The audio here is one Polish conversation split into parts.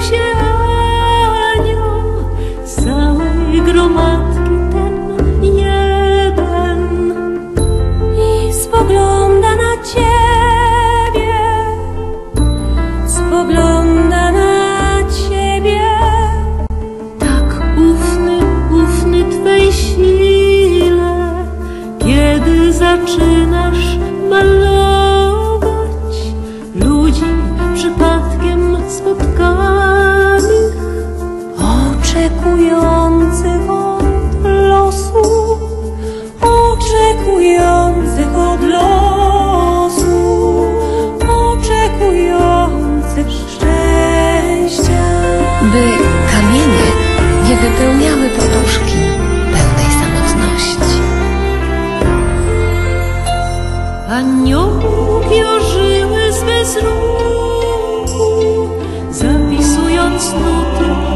się anioł z całej gromadki ten jeden. I spogląda na ciebie, kamienie nie wypełniały poduszki pełnej samotności. Aniołki ożyły z bezruchu, zapisując nuty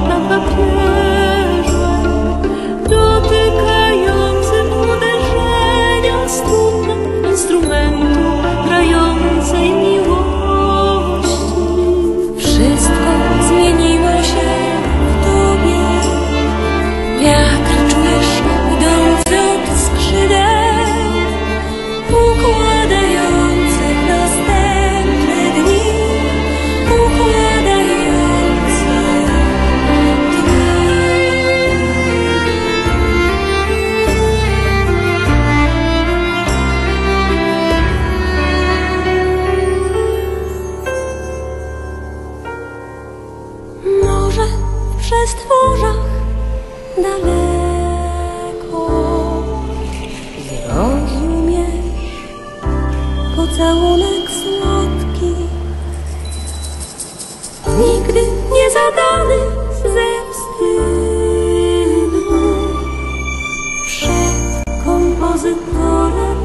pocałunek słodki, nigdy nie zadany ze wstydu przed kompozytorem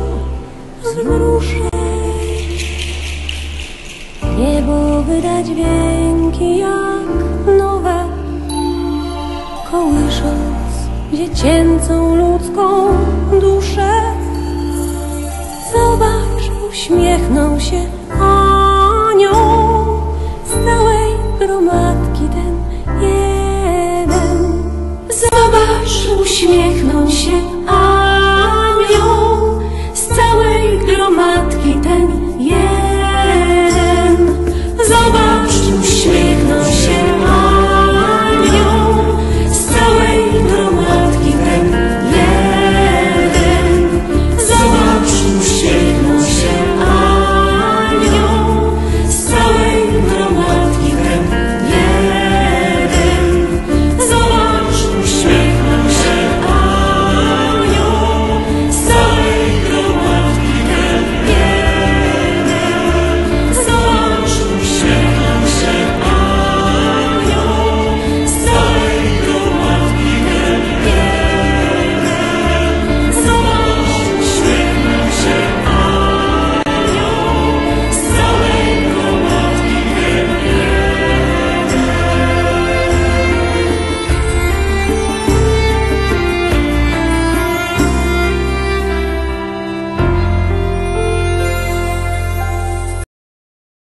wzruszeń. Niebo wydać dźwięki jak nowe, kołysząc dziecięcą ludzką duszę. Zobacz, uśmiechnął się anioł z całej gromadki ten jeden. Zobacz, uśmiechnął się anioł